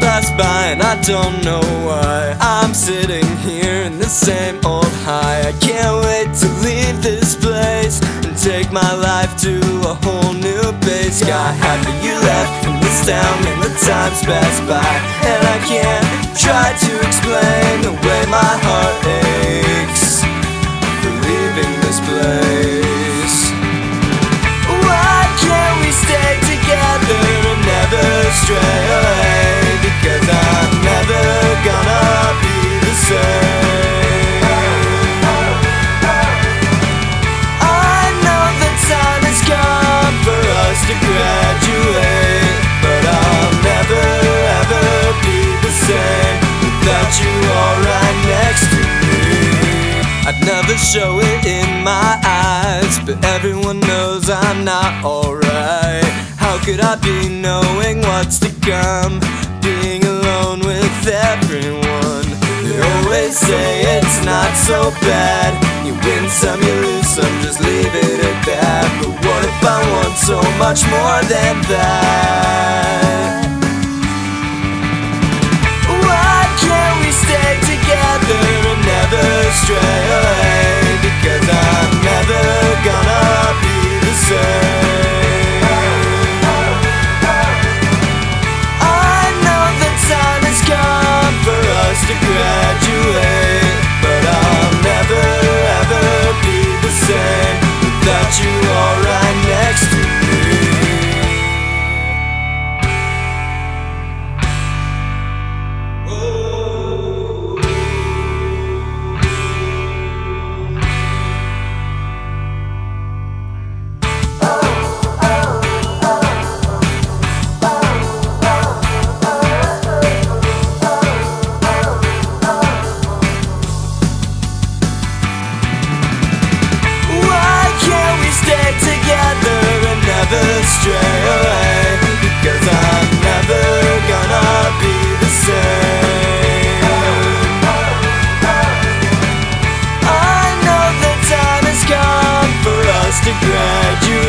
by and I don't know why. I'm sitting here in the same old high. I can't wait to leave this place And take my life to a whole new base. Got happy you left from this town and the times pass by. And I can't try to explain the way my never show it in my eyes But everyone knows I'm not alright. How could I be knowing what's to come? Being alone with everyone. They always say it's not so bad. You win some, you lose some, just leave it at that. But what if I want so much more than that? Without you all right stray away Because I'm never gonna be the same. I know the time has come for us to graduate.